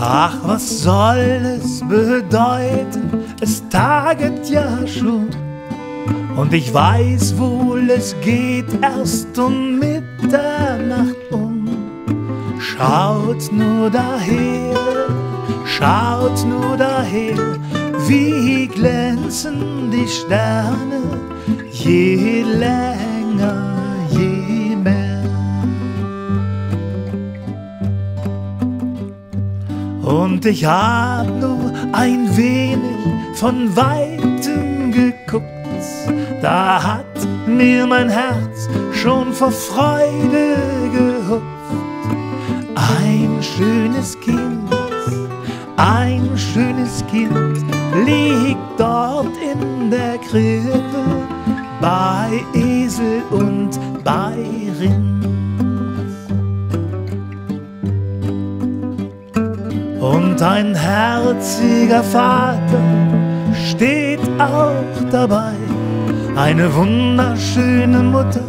Ach, was soll es bedeuten? Es taget ja schon. Und ich weiß wohl, es geht erst um Mitternacht um. Schaut nur daher, schaut nur daher, wie glänzen die Sterne, je ich hab nur ein wenig von weitem geguckt, da hat mir mein Herz schon vor Freude gehupft. Ein schönes Kind, ein schönes Kind liegt dort in der Krippe bei Esel und bei Rind. Und herziger Vater steht auch dabei. Eine wunderschöne Mutter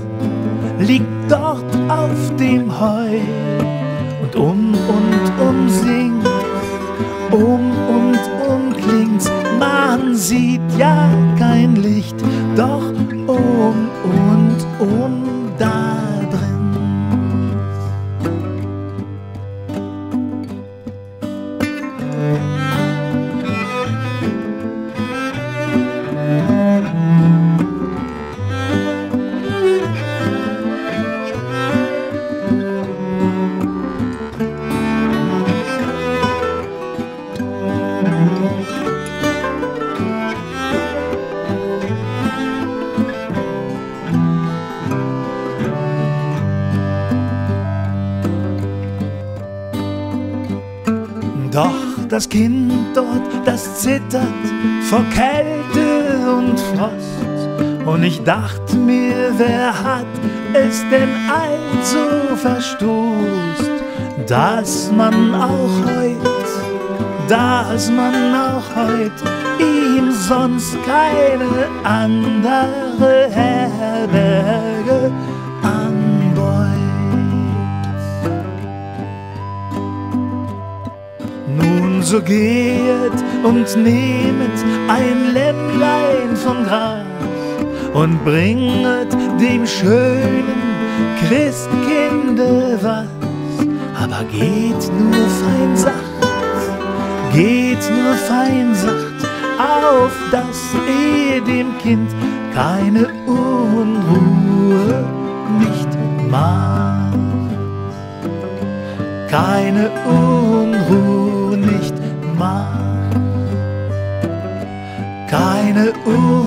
liegt dort auf dem Heu. Und um und um singt, um und um klingt's. Man sieht ja kein Licht, doch um und um Doch das Kind dort, das zittert vor Kälte und Frost. Und ich dachte mir, wer hat es denn also verstoßt, dass man auch heut, dass man auch heut ihm sonst keine andere Herberge so geht und nehmet ein Lämmlein vom Gras und bringet dem schönen Christkinde was. Aber geht nur fein sacht, geht nur fein sacht, auf dass ihr dem Kind keine Unruhe nicht macht. Keine Unruhe macht. Keine Unruhe